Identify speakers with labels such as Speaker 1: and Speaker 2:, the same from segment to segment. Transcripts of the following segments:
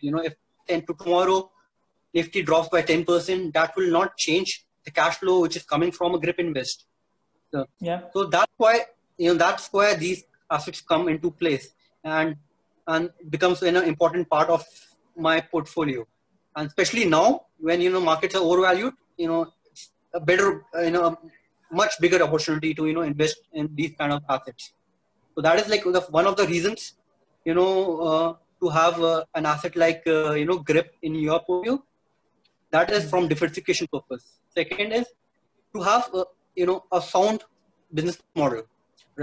Speaker 1: You know, if and to tomorrow Nifty drops by 10%, that will not change the cash flow which is coming from a grip invest. So,
Speaker 2: yeah.
Speaker 1: So that's why you know that's why these assets come into place and and becomes an important part of my portfolio. And especially now when you know markets are overvalued, you know it's a better you know much bigger opportunity to you know invest in these kind of assets. So that is like the, one of the reasons you know uh, to have uh, an asset like uh, you know grip in your portfolio that is from diversification purpose second is to have a, you know a sound business model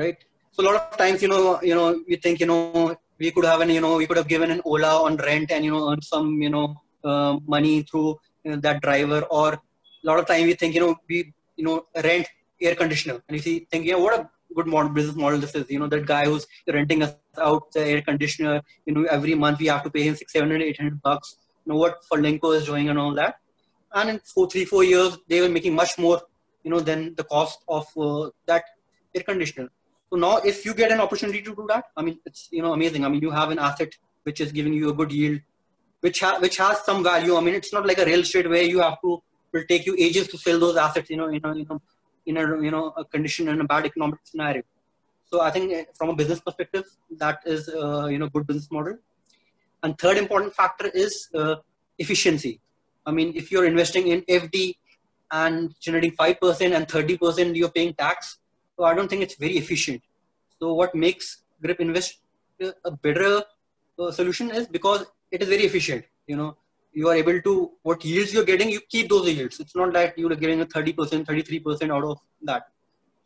Speaker 1: right so a lot of times you know you know we think you know we could have an you know we could have given an ola on rent and you know earn some you know uh, money through you know, that driver or a lot of time we think you know we you know rent air conditioner and you see think you know what a good model, business model this is you know that guy who's renting us out the air conditioner you know every month we have to pay him six seven hundred eight hundred bucks you know what Furlenco is doing and all that. And in four, three, four years, they were making much more, you know, than the cost of uh, that air conditioner. So now, if you get an opportunity to do that, I mean, it's you know amazing. I mean, you have an asset which is giving you a good yield, which ha- which has some value. I mean, it's not like a real estate where you have to will take you ages to sell those assets. You know, you know, you know, in a you know a condition in a bad economic scenario. So I think uh, from a business perspective, that is uh, you know good business model. And third important factor is uh, efficiency. I mean, if you're investing in FD and generating 5% and 30% you're paying tax, so I don't think it's very efficient. So what makes Grip Invest a better uh, solution is because it is very efficient. You know, you are able to, what yields you're getting, you keep those yields. It's not that you're getting a 30%, 33% out of that.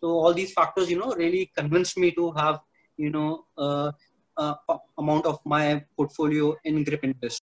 Speaker 1: So all these factors, you know, really convinced me to have, you know, uh, uh, amount of my portfolio in Grip Invest.